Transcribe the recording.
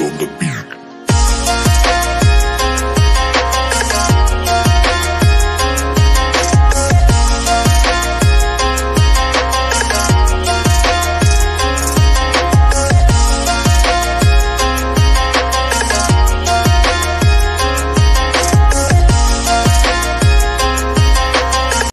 on the beat.